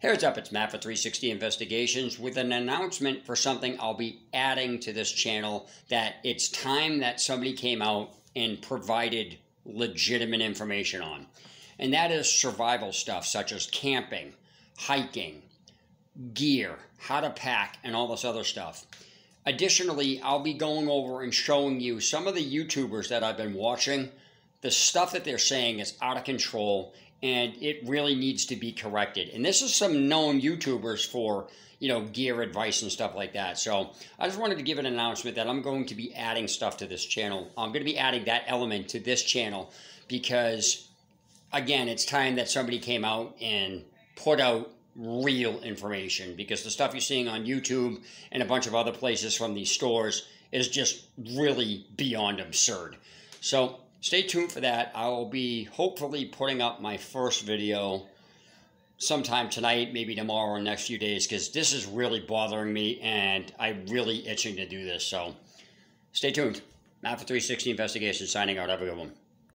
Here's up, it's Matt for 360 Investigations with an announcement for something I'll be adding to this channel that it's time that somebody came out and provided legitimate information on. And that is survival stuff such as camping, hiking, gear, how to pack, and all this other stuff. Additionally, I'll be going over and showing you some of the YouTubers that I've been watching. The stuff that they're saying is out of control and it really needs to be corrected. And this is some known YouTubers for you know gear advice and stuff like that. So I just wanted to give an announcement that I'm going to be adding stuff to this channel. I'm going to be adding that element to this channel because again, it's time that somebody came out and put out real information because the stuff you're seeing on YouTube and a bunch of other places from these stores is just really beyond absurd. So stay tuned for that. I will be hopefully putting up my first video sometime tonight, maybe tomorrow or next few days, because this is really bothering me and I'm really itching to do this. So stay tuned. Matt for 360 Investigations signing out. Have a good one.